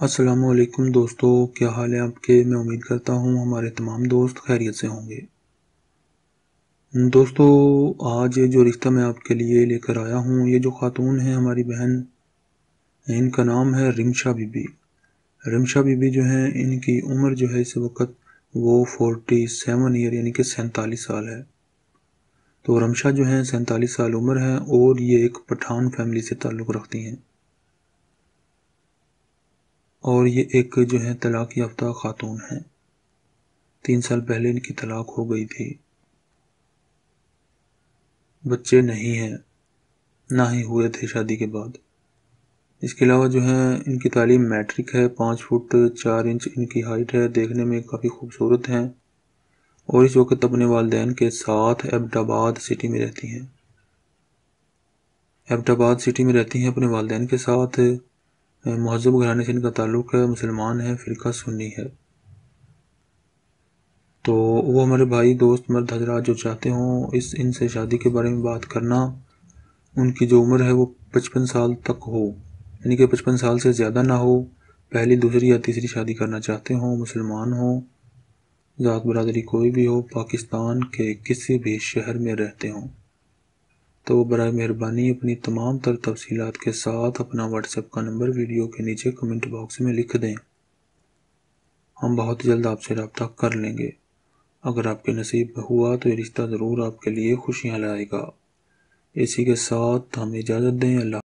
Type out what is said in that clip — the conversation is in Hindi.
असलकुम दोस्तों, क्या हाल है आपके? मैं उम्मीद करता हूँ हमारे तमाम दोस्त खैरियत से होंगे। दोस्तों, आज जो रिश्ता मैं आपके लिए लेकर आया हूँ, ये जो ख़ातून है हमारी बहन, इनका नाम है रिमशा बीबी। रिमशा बीबी जो है, इनकी उम्र जो है इस वक्त वो फोर्टी सेवन ईयर, यानी कि सैंतालीस साल है। तो रमशा जो है, सैंतालीस साल उम्र है और ये एक पठान फैमिली से ताल्लुक़ रखती हैं। और ये एक जो है तलाक याफ्ता ख़ातून है। तीन साल पहले इनकी तलाक हो गई थी। बच्चे नहीं हैं, ना ही हुए थे शादी के बाद। इसके अलावा जो है इनकी तालीम मैट्रिक है, पाँच फुट चार इंच इनकी हाइट है, देखने में काफ़ी खूबसूरत हैं। और इस वक्त अपने वालदेन के साथ एबटाबाद सिटी में रहती हैं। एबटाबाद सिटी में रहती हैं अपने वालदेन के साथ। महजब घराने से इनका ताल्लुक़ है, मुसलमान है, फ़िरका सुन्नी है। तो वो हमारे भाई, दोस्त, मर्द, हजरात, जो चाहते हों, इस इनसे शादी के बारे में बात करना, उनकी जो उम्र है वो पचपन साल तक हो। यानी कि पचपन साल से ज़्यादा ना हो, पहली, दूसरी या तीसरी शादी करना चाहते हों, मुसलमान हों ज़ात बरदरी कोई भी हो, पाकिस्तान के किसी भी शहर में रहते हों। तो बर मेहरबानी अपनी तमाम तर तफसीत के साथ अपना व्हाट्सएप का नंबर वीडियो के नीचे कमेंट बॉक्स में लिख दें। हम बहुत जल्द आपसे रबता कर लेंगे। अगर आपके नसीब में हुआ तो ये रिश्ता ज़रूर आपके लिए खुशियाँ लाएगा। इसी के साथ हम इजाज़त दें, अल्लाह